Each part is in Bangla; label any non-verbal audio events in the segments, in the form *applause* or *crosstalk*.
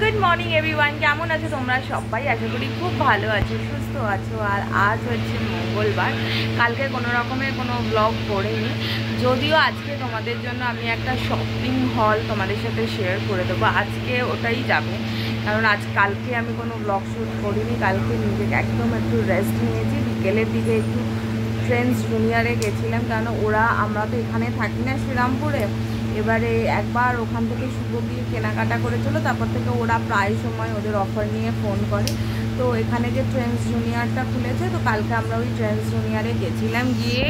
গুড মর্নিং এভরিওয়ান কেমন আছো তোমরা সবাই? আশা করি খুব ভালো আছো, সুস্থ আছো। আর আজ হচ্ছে মঙ্গলবার। কালকে কোনো রকমের কোনো ব্লগ করিনি। যদিও আজকে তোমাদের জন্য আমি একটা শপিং হল তোমাদের সাথে শেয়ার করে দেবো। আজকে ওটাই যাবে। কারণ আজ কালকে আমি কোনো ব্লগ শ্যুট করিনি। কালকে নিজেকে একদম একটু রেস্ট নিয়েছি। বিকেলের দিকে একটু ফ্রেন্ডস জুনিয়ারে গেছিলাম। কারণ ওরা, আমরা তো এখানে থাকি না শ্রীরামপুরে। এবারে একবার ওখান থেকে শুভ গিয়ে কেনাকাটা করেছিল তারপর থেকে ওরা প্রায় সময় ওদের অফার নিয়ে ফোন করে। তো এখানে যে ট্রেন্স জুনিয়রটা খুলেছে, তো কালকে আমরা ওই ট্রেন্স জুনিয়রে গেছিলাম গিয়ে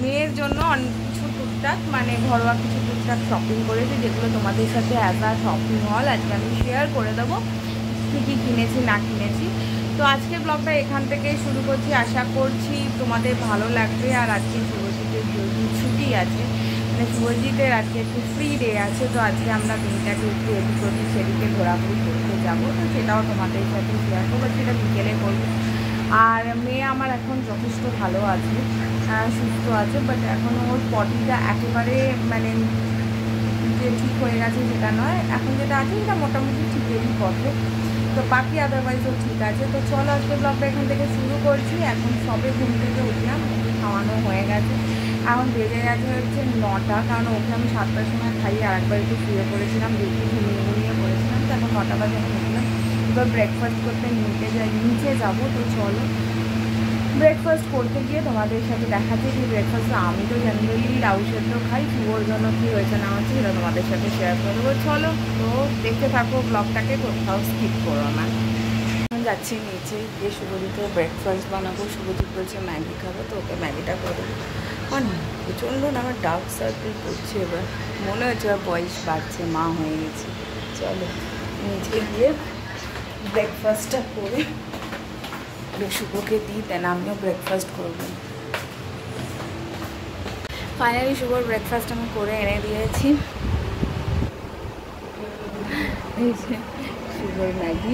মেয়ের জন্য অনেক কিছু টুকটাক মানে ঘরোয়া কিছু টুকটাক শপিং করেছি, যেগুলো তোমাদের সাথে অ্যাজ আ শপিং হল আজকে আমি শেয়ার করে দেবো, কী কী কিনেছি, না কিনেছি। তো আজকে ব্লগটা এখান থেকেই শুরু করছি, আশা করছি তোমাদের ভালো লাগবে, আর আজকে শুভজিতের ছুটি আছে। মানে শুভজিতের আজকে একটু ফ্রি ডে আছে, তো আজকে আমরা দিনটাকে একটু এদিক ওদিক, সেদিকে ঘোরাঘুরি করতে যাব। তো সেটাও তোমাদের সাথে শেয়ার করব, সেটা বিকেলে করব। আর মেয়ে আমার এখন যথেষ্ট ভালো আছে সুস্থ আছে বাট এখন ওর বডিটা একেবারে মানে যে ঠিক হয়ে গেছে সেটা নয়। এখন যেটা আছে সেটা মোটামুটি ঠিকই পথে। তো বাকি আদারওয়াইজও ঠিক আছে। তো চলো আজকে ব্লগটা এখান থেকে শুরু করছি। এখন সবে ঘুম থেকে উঠলাম খাওয়ানো হয়ে গেছে। এখন বেজে গেছে হচ্ছে নটা, কারণ ওকে আমি সাতটার সময় খাইয়ে আরেকবার একটু শুয়ে পড়েছিলাম, দেখি ঘুমিয়ে ঘুমিয়ে পড়েছিলাম, তো এখন নটা বাজে আমি এবার ব্রেকফাস্ট করতে নিচে যাই, নিচে যাব তো চলো। ব্রেকফাস্ট করতে গিয়ে তোমাদের সাথে দেখাচ্ছি যে ব্রেকফাস্ট আমি তো জেনারেলি লাউ খাই, শুয়োর জন্য কী হয়েছে না হচ্ছে সেটা তোমাদের সাথে শেয়ার করব চলো তো দেখতে থাকো ব্লগটাকে কোথাও স্কিপ করো না। যাচ্ছি নিচে গিয়ে শুভজিতে ব্রেকফাস্ট বানাবো। শুভজিৎ বলছে ম্যাগি খাব, তো ওকে ম্যাগিটা করে দেবো। আর প্রচণ্ড না আমার ডার্ক সার্কেল করছে এবার। মনে হচ্ছে আর বয়স বাড়ছে, মা হয়ে গেছে। চলো নিচে গিয়ে ব্রেকফাস্টটা করে শুভকে দিই দেন আমিও ব্রেকফাস্ট করব। ফাইনালি শুভর ব্রেকফাস্ট আমি করে এনে দিয়েছি। শুভর ম্যাগি।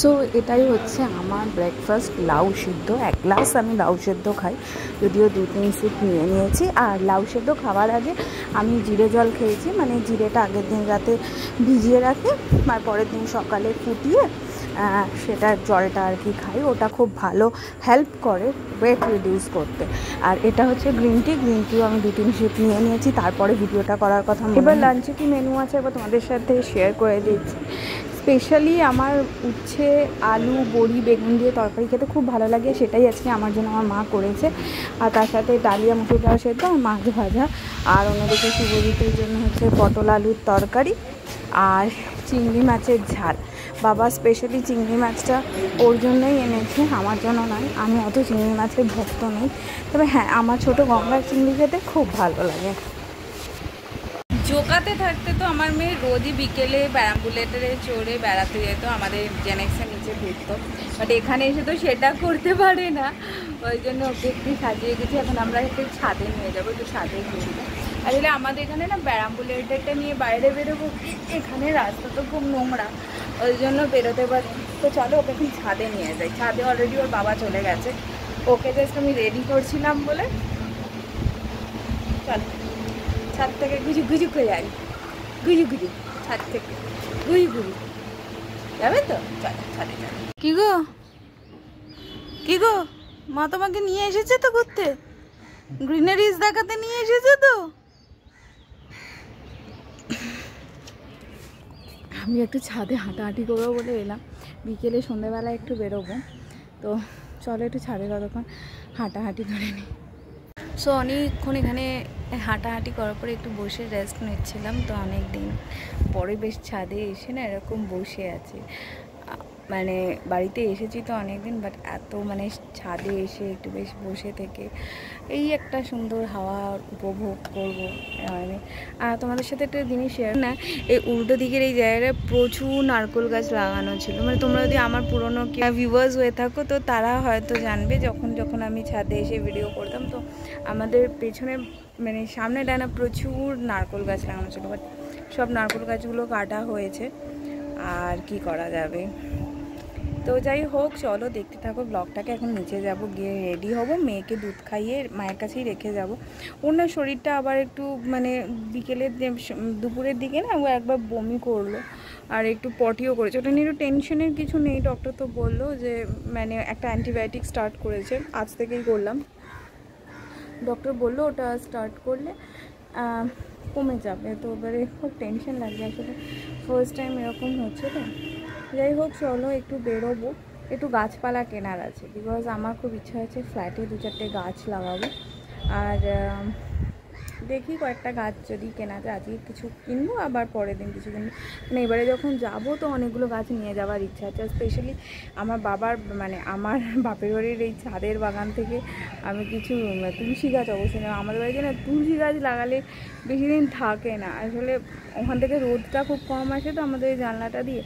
সো এটাই হচ্ছে আমার ব্রেকফাস্ট লাউ সিদ্ধ। এক গ্লাস আমি লাউ সেদ্ধ খাই। যদিও দু তিন সিট নিয়ে নিয়েছি। আর লাউ সেদ্ধ খাওয়ার আগে আমি জিরে জল খেয়েছি। মানে জিরেটা আগের দিন রাতে ভিজিয়ে রাখি আর পরের দিন সকালে ফুটিয়ে সেটার জলটা আর কি খাই। ওটা খুব ভালো হেল্প করে ওয়েট রিডিউস করতে। আর এটা হচ্ছে গ্রিন টি গ্রিন টিও আমি দু তিন শিট নিয়ে নিয়েছি। তারপরে ভিডিওটা করার কথা এবার লাঞ্চে কি মেনু আছে? এবার তোমাদের সাথে শেয়ার করে দিচ্ছি। স্পেশালি আমার উচ্ছে, আলু, বড়ি, বেগুন দিয়ে তরকারি খেতে খুব ভালো লাগে, সেটাই আজকে আমার জন্য আমার মা করেছে। আর তার সাথে ডালিয়া, মুসুর ডাল সেদ্ধ আর মাছ ভাজা। আর অন্যদিকে শুভজিতের জন্য হচ্ছে পটল আলুর তরকারি আর চিংড়ি মাছের ঝাল। বাবা স্পেশালি চিংড়ি মাছটা ওর জন্যই এনেছে, আমার জন্য নয়। আমি অত চিংড়ি মাছের ভক্ত নই। তবে হ্যাঁ আমার ছোট গঙ্গার চিংড়ি খেতে খুব ভালো লাগে। জোকাতে থাকতে তো আমার মেয়ে রোজই বিকেলে ব্যারাম্বুলেটারে চড়ে বেড়াতে যেত, আমাদের জেনেক্সের নিচে ঘুরতো। বাট এখানে এসে তো সেটা করতে পারে না। ওই জন্য ওকে একটু সাজিয়ে গেছি এখন আমরা একটু ছাদে নিয়ে যাব, একটু ছাদে ঘুরবো। আসলে আমাদের এখানে না ব্যারাম্বুলেটারটা নিয়ে বাইরে বেরোবো এখানে রাস্তা তো খুব নোংরা। ওই জন্য বেরোতে পারি তো চলো ওকে এখন ছাদে নিয়ে যাই। ছাদে অলরেডি ওর বাবা চলে গেছে। ওকে জাস্ট আমি রেডি করছিলাম বলে চলো। ছাদ থেকে গুজু গুজু করে যাই গুজু গুজু ছাদ থেকে। গুজু গুজু। যাবে তো? চলো ছাদে কি গো? কি গো? মা তোমাকে নিয়ে এসেছে তো ঘুরতে? গ্রিনারিজ দেখাতে নিয়ে এসেছে তো? আমি একটু ছাদে হাঁটাহাঁটি করব বলে এলাম। বিকেলে সন্ধ্যেবেলা একটু বেরোবো। তো চলো একটু ছাদে ততক্ষণ হাঁটাহাঁটি করে নিই। সো অনেকক্ষণ এখানে হাঁটাহাঁটি করার পরে একটু বসে রেস্ট নিচ্ছিলাম। তো অনেক দিন পরে বেশ ছাদে এসে না এরকম বসে আছে। মানে বাড়িতে এসেছি তো অনেক দিন বাট এত মানে ছাদে এসে একটু বেশ বসে থেকে এই একটা সুন্দর হাওয়া উপভোগ করব। মানে আর তোমাদের সাথে একটা জিনিস শেয়ার না, এই উল্টো দিকের এই জায়গায় প্রচুর নারকোল গাছ লাগানো ছিল। মানে তোমরা যদি আমার পুরনো ভিউয়ার্স হয়ে থাকো তো তারা হয়তো জানবে যখন যখন আমি ছাদে এসে ভিডিও করতাম, তো আমাদের পেছনে মানে সামনে ডানা প্রচুর নারকোল গাছ লাগানো ছিল। বাট সব নারকোল গাছগুলো কাটা হয়েছে, আর কি করা যাবে? তো যাই হোক, চলো দেখতে থাকো ব্লগটাকে। এখন নিচে যাব, গিয়ে রেডি হব, মেয়েকে দুধ খাইয়ে মায়ের কাছেই রেখে যাব। না শরীরটা আবার একটু মানে বিকেলের দুপুরের দিকে না, ও একবার বমি করল আর একটু পটিও করেছে। ওটা নিয়ে একটু টেনশনের কিছু নেই ডক্টর তো বলল যে মানে একটা অ্যান্টিবায়োটিক স্টার্ট করেছে, আজ থেকেই করলাম। ডক্টর বলল ওটা স্টার্ট করলে কমে যাবে। তো এবারে খুব টেনশন লাগছে আসলে। ফার্স্ট টাইম এরকম হচ্ছে তো যাই হোক চলো একটু বেরোবো। একটু গাছপালা কেনার আছে বিকজ আমার খুব ইচ্ছা আছে ফ্ল্যাটে দু চারটে গাছ লাগাবো। আর দেখি কয়েকটা গাছ যদি কেনা যায় আজকে কিছু কিনবো আবার পরের দিন কিছু কিনবো। মানে এবারে যখন যাব তো অনেকগুলো গাছ নিয়ে যাওয়ার ইচ্ছা আছে। স্পেশালি আমার বাবার মানে আমার *laughs* বাপের বাড়ির এই ছাদের বাগান থেকে আমি কিছু উম, তুলসী গাছ অবশ্যই নেব। আমাদের বাড়িতে না তুলসী গাছ লাগালে বেশি দিন থাকে না। আসলে ওখান থেকে রোদটা খুব কম আসে তো আমাদের এই জানলাটা দিয়ে।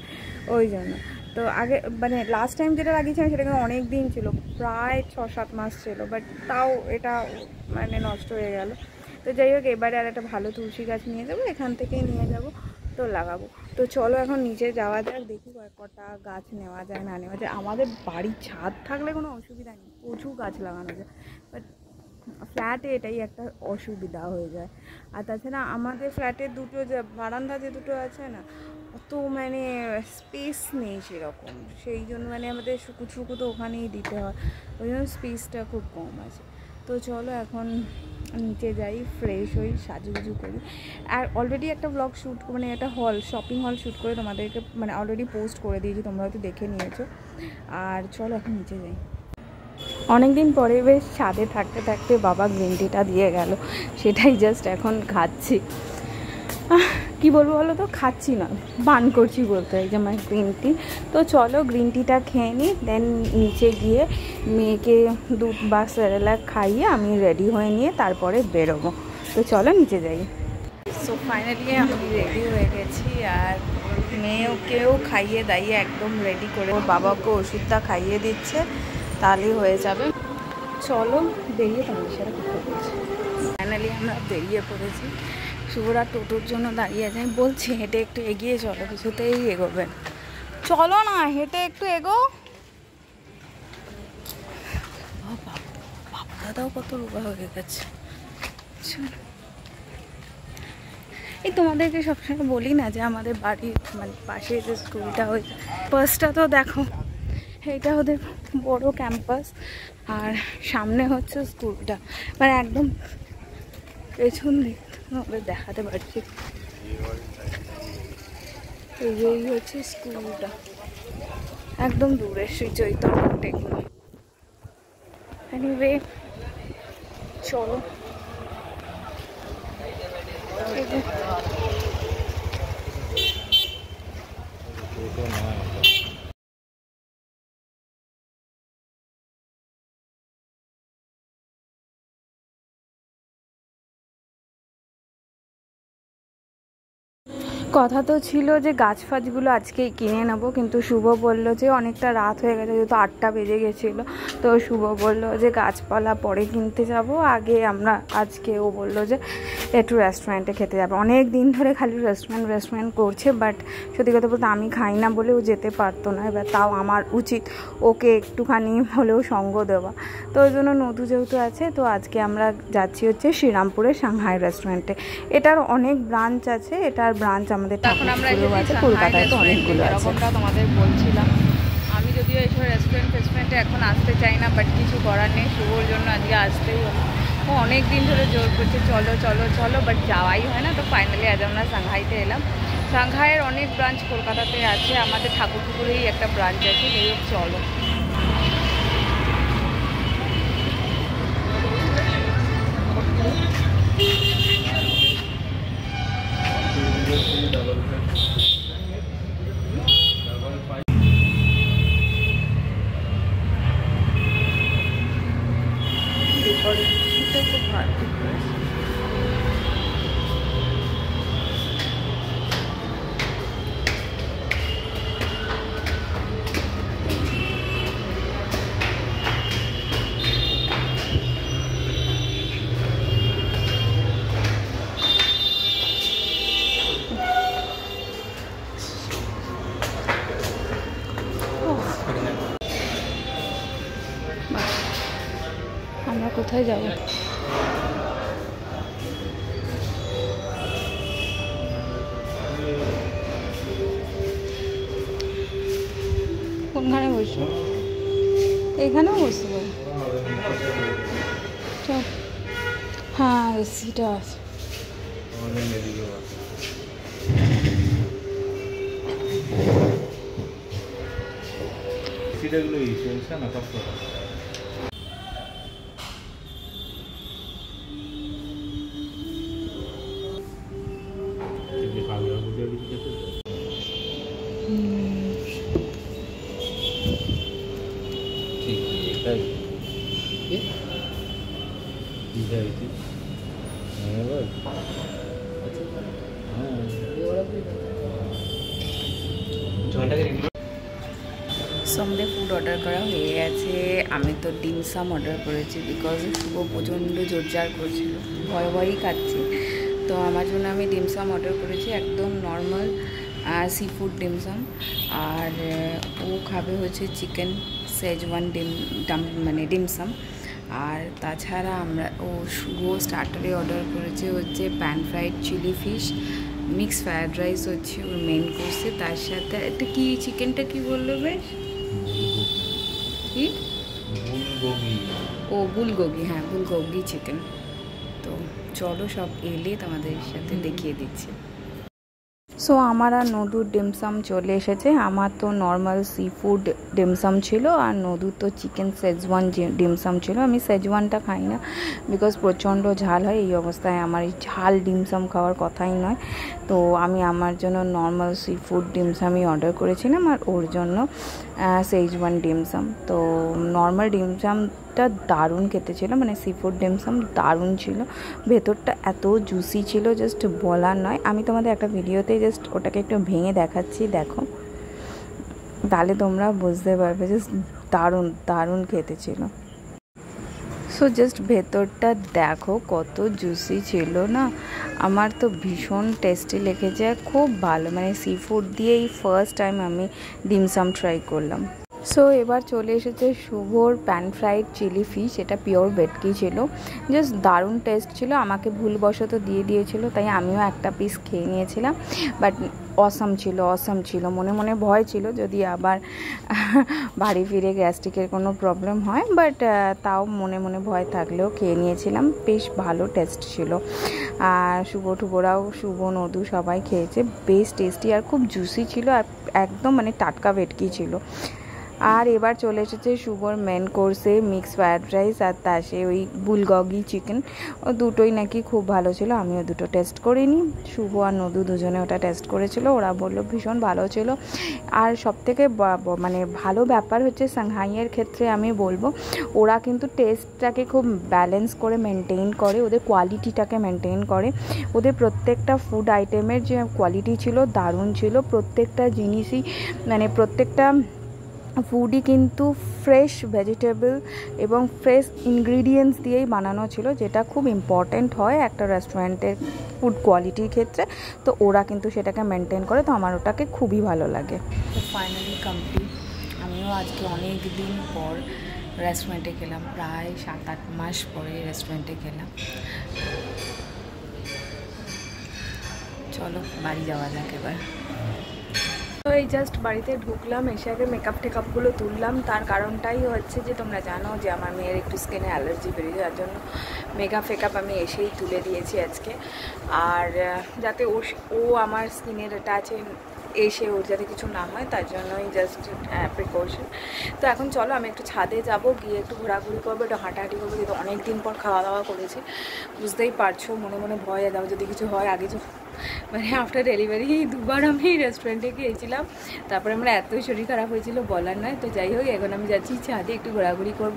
ওই জন্য। তো আগে মানে লাস্ট টাইম যেটা লাগিয়েছিলাম সেটা কিন্তু অনেক দিন ছিল, প্রায় ছ সাত মাস ছিল বাট তাও এটা মানে নষ্ট হয়ে গেল। তো যাই হোক, এবারে আর একটা ভালো তুলসী গাছ নিয়ে যাব, এখান থেকেই নিয়ে যাব, তো লাগাবো। তো চলো এখন নিচে যাওয়া যাক, দেখি কটা গাছ নেওয়া যায়, না নেওয়া যায়। আমাদের বাড়ির ছাদ থাকলে কোনো অসুবিধা নেই, প্রচুর গাছ লাগানো যায় বাট ফ্ল্যাটে এটাই একটা অসুবিধা হয়ে যায়। আর তাছাড়া আমাদের ফ্ল্যাটের দুটো যে, বারান্দা যে দুটো আছে না অত মানে স্পেস নেই সেরকম। সেই জন্য মানে আমাদের শুকু শুকু তো ওখানেই দিতে হয়। ওই জন্য স্পেসটা খুব কম আছে। তো চলো এখন নিচে যাই ফ্রেশ হই, সাজুগুজু করি। আর অলরেডি একটা ব্লগ শ্যুট মানে একটা হল শপিং হল শ্যুট করে তোমাদেরকে মানে অলরেডি পোস্ট করে দিয়েছি, তোমরা হয়তো দেখে নিয়েছো। আর চলো এখন নিচে যাই। অনেক দিন পরে বেশ ছাদে থাকতে থাকতে বাবা গ্রিন টিটা দিয়ে গেল। সেটাই জাস্ট এখন খাচ্ছি। কি বলব বলো তো? খাচ্ছি না। বান করছি বলতে হয় যে আমার গ্রিন টি তো চলো গ্রিন টিটা খেয়ে নিই দেন নিচে গিয়ে মেয়েকে দুধ বা সেরেলাক খাইয়ে আমি রেডি হয়ে নিয়ে তারপরে বেরোবো। তো চলো নিচে যাই। সো ফাইনালি আমি রেডি হয়ে গেছি আর মেয়েকেও খাইয়ে দাইয়ে একদম রেডি করে বাবাকে ওষুধটা খাইয়ে দিচ্ছে তাহলেই হয়ে যাবে। চলো বেরিয়ে তোমাদের সাথে ফাইনালি আমরা বেরিয়ে পড়েছি। শুভরা টোটোর জন্য দাঁড়িয়ে আছে। আমি বলছি, হেঁটে একটু এগিয়ে চলো, কিছুতেই এগোবেন চলো না, হেঁটে একটু এগো। বাবা দাদাও কত রোগা হয়ে গেছে। এই তোমাদেরকে সবসময় বলি না যে আমাদের বাড়ির মানে পাশে যে স্কুলটা ওই বাসটা তো দেখো। এটা ওদের বড় ক্যাম্পাস, আর সামনে হচ্ছে স্কুলটা। মানে একদম পেছন দিক। থেকে দেখাতে পারছি। এই এই হচ্ছে স্কুলটা। একদম দূরে, শ্রী চৈতন্য টেকনো। এনিওয়ে চলো। এই কথা তো ছিল যে গাছ ফাছগুলো আজকেই কিনে নেব, কিন্তু শুভ বলল যে অনেকটা রাত হয়ে গেছে, যেহেতু আটটা বেজে গেছিল। তো শুভ বলল যে গাছপালা পরে কিনতে যাব। আগে আমরা, আজকে ও বলল যে একটু রেস্টুরেন্টে খেতে যাবে। অনেক দিন ধরে খালি রেস্টুরেন্ট রেস্টুরেন্ট করছে বাট সত্যি কথা বলতে আমি খাই না বলে ও যেতে পারতো না, এবার তাও আমার উচিত ওকে একটুখানি হলেও সঙ্গ দেওয়া। তো ওই জন্য নদু যেহেতু আছে, তো আজকে আমরা যাচ্ছি হচ্ছে শ্রীরামপুরের সাংহাই রেস্টুরেন্টে এটার অনেক ব্রাঞ্চ আছে, এটার ব্রাঞ্চ আমাদের এখন আমরা আছে কলকাতায় তো অনেকগুলো আছে। তোমাদের বলছিলাম। আমি যদিও এইসব রেস্টুরেন্ট ফেস্টুরেন্টে এখন আসতে চাই না বাট কিছু করার নেই। শুভর জন্য আজকে আসতেই হলো ও অনেক দিন ধরে জোর করছে চলো চলো চলো বাট যাওয়াই হয় না। তো ফাইনালি আজ আমরা সাংহাইতে এলাম। সাংহাইয়ের অনেক ব্রাঞ্চ কলকাতাতে আছে। আমাদের ঠাকুরপুকুরেই একটা ব্রাঞ্চ আছে যাই চলো। কোনখানে বসবো? এখানেও বসবো। হ্যাঁ এসিটা আছে। সিটাগুলো চলছে না হ্যাঁ ফুড অর্ডার করা হয়ে গেছে। আমি তো ডিমসাম অর্ডার করেছি বিকজ শুভ প্রচণ্ড জোরজার করছিল। ভয় ভয়ই খাচ্ছি। তো আমার জন্য আমি ডিমসাম অর্ডার করেছি, একদম normal sea food dim sum আর ও খাবে হচ্ছে চিকেন সেজওয়ান ডিম ডাম মানে ডিমসাম আর তাছাড়া আমরা, ও শুভ স্টার্টারে অর্ডার করেছে হচ্ছে pan fried chilli fish mix fried rice হচ্ছে ওর মেন কোর্সে তার সাথে এটা কি চিকেনটা কি বলল বেশ? কি? ও বুলগোগি হ্যাঁ বুলগোগি চিকেন তো চলো সব এলে তোমাদের সাথে দেখিয়ে দিচ্ছি। সো আমার আর নদুর ডিমসাম চলে এসেছে। আমার তো নর্মাল সি ফুড ডিমসাম ছিল আর নদুর তো চিকেন সেজওয়ান ডিমসাম ছিল। আমি সেজওয়ানটা খাই না বিকজ প্রচণ্ড ঝাল হয়, এই অবস্থায় আমার এই ঝাল ডিমসাম খাওয়ার কথাই নয়। তো আমি আমার জন্য নর্মাল সি ফুড ডিমসামই অর্ডার করেছিলাম আর ওর জন্য সেজওয়ান ডিমসাম তো নর্মাল ডিমসামটা দারুণ খেতে ছিল মানে সি ফুড ডিমসাম দারুণ ছিল। ভেতরটা এত জুসি ছিল জাস্ট বলার নয়। আমি তোমাদের একটা ভিডিওতে জাস্ট ওটাকে একটু ভেঙে দেখাচ্ছি, দেখো। তাহলে তোমরা বুঝতে পারবে জাস্ট দারুণ দারুণ খেতে ছিল সো জাস্ট ভেতরটা দেখো, কত জুসি ছিল না? আমার তো ভীষণ টেস্টি লেগেছে, খুব ভালো। মানে সি ফুড দিয়েই ফার্স্ট টাইম আমি ডিমসাম ট্রাই করলাম। সো এবার চলে এসেছে শুভর প্যান ফ্রাইড চিলি ফিশ এটা পিওর ভেটকি ছিল। জাস্ট দারুণ টেস্ট ছিল, আমাকে ভুলবশত দিয়ে দিয়েছিল, তাই আমিও একটা পিস খেয়ে নিয়েছিলাম। বাট অসাম ছিল অসাম ছিল, মনে মনে ভয় ছিল যদি আবার *laughs* বাড়ি ফিরে গ্যাস্ট্রিকের কোনো প্রবলেম হয়। বাট তাও মনে মনে ভয় থাকলেও খেয়ে নিয়েছিলাম, বেশ ভালো টেস্ট ছিল। আর শুভ টুবোরাও শুভ নদু সবাই খেয়েছে, বেশ টেস্টি আর খুব জুসি ছিল আর একদম মানে টাটকা ভেটকি ছিল। আর এবার চলে এসেছে শুভর মেন কোর্সে মিক্স ফ্রায়েড রাইস আর তাসে ওই বুলগগি চিকেন। ও দুটোই নাকি খুব ভালো ছিল, আমিও দুটো টেস্ট করিনি। শুভ আর নদু দুজনে ওটা টেস্ট করেছিল, ওরা বলল ভীষণ ভালো ছিল। আর সবথেকে মানে ভালো ব্যাপার হচ্ছে সাংহাইয়ের ক্ষেত্রে আমি বলব, ওরা কিন্তু টেস্টটাকে খুব ব্যালেন্স করে মেনটেন করে, ওদের কোয়ালিটিটাকে মেনটেন করে। ওদের প্রত্যেকটা ফুড আইটেমের যে কোয়ালিটি ছিল, দারুণ ছিল। প্রত্যেকটা জিনিসই মানে প্রত্যেকটা ফুডই কিন্তু ফ্রেশ ভেজিটেবল এবং ফ্রেশ ইনগ্রিডিয়েন্টস দিয়েই বানানো ছিল, যেটা খুব ইম্পর্ট্যান্ট হয় একটা রেস্টুরেন্টের ফুড কোয়ালিটির ক্ষেত্রে। তো ওরা কিন্তু সেটাকে মেনটেন করে, তো আমার ওটাকে খুবই ভালো লাগে। ফাইনালি কমপ্লিট আমিও আজকে অনেক দিন পর রেস্টুরেন্টে গেলাম, প্রায় সাত আট মাস পরে রেস্টুরেন্টে গেলাম। চলো, বাড়ি যাওয়া যাক এবার। তো এই জাস্ট বাড়িতে ঢুকলাম, এসে আগে মেকআপ টেকআপগুলো তুললাম। তার কারণটাই হচ্ছে যে, তোমরা জানো যে, আমার মেয়ের একটু স্কিনে অ্যালার্জি বেরিয়ে যার জন্য মেকআপ ফেকআপ আমি এসেই তুলে দিয়েছি আজকে। আর যাতে ও আমার স্কিনের টাচে এসে ওর যাতে কিছু না হয়, তার জন্যই জাস্ট প্রিকশন তো এখন চলো, আমি একটু ছাদে যাব, গিয়ে একটু ঘোরাঘুরি করব, একটু হাঁটাহাঁটি করব, যেহেতু অনেক দিন পর খাওয়া দাওয়া করেছি। বুঝতেই পারছ, মনে মনে ভয় দাও যদি কিছু হয় আগে মানে আফটার ডেলিভারি দুবার আমি রেস্টুরেন্টে গিয়েছিলাম। তারপরে আমার এতই শরীর খারাপ হয়েছিল, বলার নয়। তো যাই হোক, এখন আমি যাচ্ছি ছাদে, একটু ঘোরাঘুরি করব।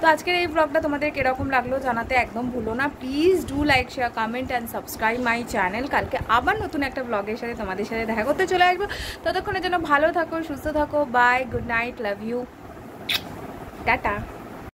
তো আজকের এই ব্লগটা তোমাদের কীরকম লাগল জানাতে একদম ভুলো না। Please do like share comment and subscribe my channel কালকে আবার নতুন একটা ব্লগের সাথে তোমাদের সাথে দেখা করতে চলে আসব। ততক্ষণের জন্য ভালো থাকো সুস্থ থাকো bye good night love you tata.